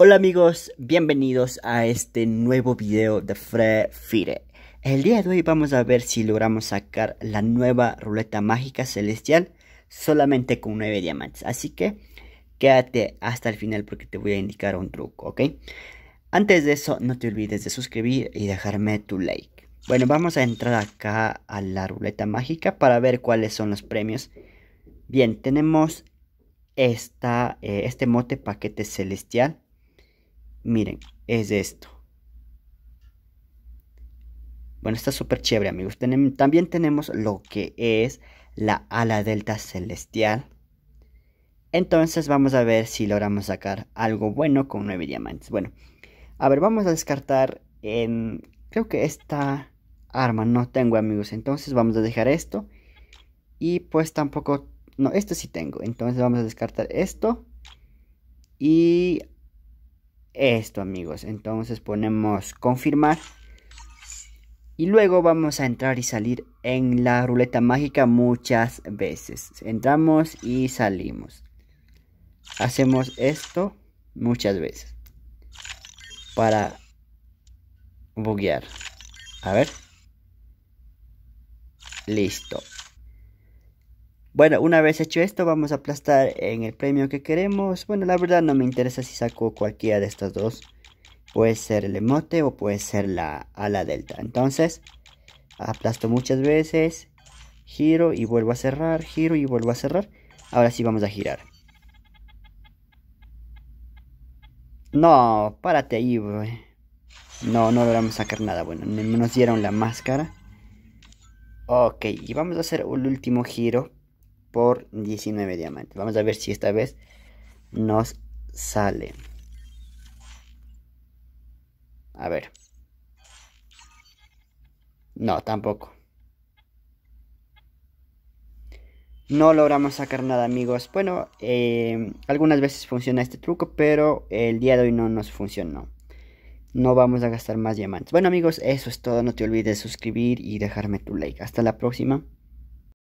Hola amigos, bienvenidos a este nuevo video de Free Fire. El día de hoy vamos a ver si logramos sacar la nueva ruleta mágica celestial solamente con 9 diamantes. Así que quédate hasta el final porque te voy a indicar un truco, ¿ok? Antes de eso, no te olvides de suscribir y dejarme tu like. Bueno, vamos a entrar acá a la ruleta mágica para ver cuáles son los premios. Bien, tenemos esta, eh, este mote paquete celestial Miren, es esto. Bueno, está súper chévere, amigos. también tenemos lo que es la ala delta celestial. Entonces vamos a ver si logramos sacar algo bueno con 9 diamantes. Bueno, a ver, vamos a descartar. Creo que esta arma no tengo, amigos. Entonces vamos a dejar esto. Y pues tampoco... No, esto sí tengo. Entonces vamos a descartar esto. Y esto amigos. Entonces ponemos confirmar. Y luego vamos a entrar y salir en la ruleta mágica muchas veces. Entramos y salimos. Hacemos esto muchas veces. Para buguear. A ver. Listo bueno, una vez hecho esto, vamos a aplastar en el premio que queremos. Bueno, la verdad no me interesa si saco cualquiera de estas dos. Puede ser el emote o puede ser la ala delta. Entonces, aplasto muchas veces. Giro y vuelvo a cerrar. Giro y vuelvo a cerrar. Ahora sí vamos a girar. No, párate ahí, bro. No, no logramos sacar nada. Bueno, nos dieron la máscara. Ok, y vamos a hacer el último giro por 19 diamantes. Vamos a ver si esta vez nos sale. A ver. No, tampoco. No logramos sacar nada amigos. Bueno, eh, algunas veces funciona este truco, pero el día de hoy no nos funcionó. No vamos a gastar más diamantes. Bueno amigos, eso es todo. No te olvides de suscribir y dejarme tu like. Hasta la próxima.